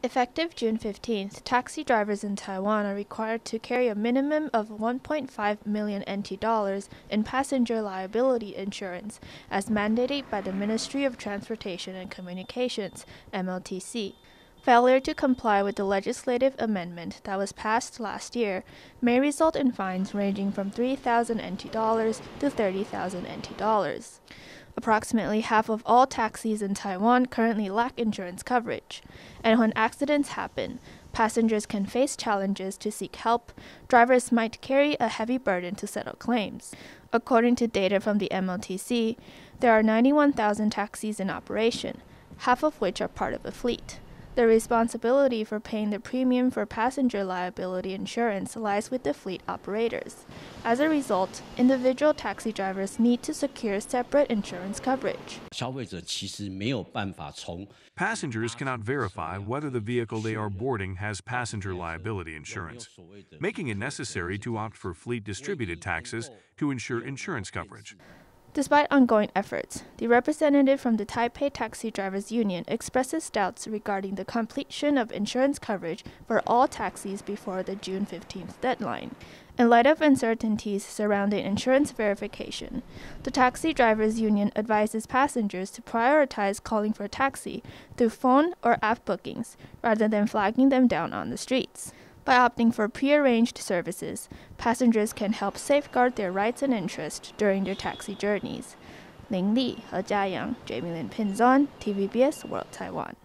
Effective June 15th, taxi drivers in Taiwan are required to carry a minimum of 1.5 million NT dollars in passenger liability insurance, as mandated by the Ministry of Transportation and Communications, MOTC. Failure to comply with the legislative amendment that was passed last year may result in fines ranging from 3,000 NT dollars to 30,000 NT dollars. Approximately half of all taxis in Taiwan currently lack insurance coverage, and when accidents happen, passengers can face challenges to seek help. Drivers might carry a heavy burden to settle claims. According to data from the MOTC, there are 91,000 taxis in operation, half of which are part of a fleet. The responsibility for paying the premium for passenger liability insurance lies with the fleet operators. As a result, individual taxi drivers need to secure separate insurance coverage. Passengers cannot verify whether the vehicle they are boarding has passenger liability insurance, making it necessary to opt for fleet distributed taxis to ensure insurance coverage. Despite ongoing efforts, the representative from the Taipei Taxi Drivers Union expresses doubts regarding the completion of insurance coverage for all taxis before the June 15th deadline. In light of uncertainties surrounding insurance verification, the Taxi Drivers Union advises passengers to prioritize calling for a taxi through phone or app bookings rather than flagging them down on the streets. By opting for prearranged services, passengers can help safeguard their rights and interests during their taxi journeys. Ling Li, He Jiayang, Jamie Lin Pinzon, TVBS World Taiwan.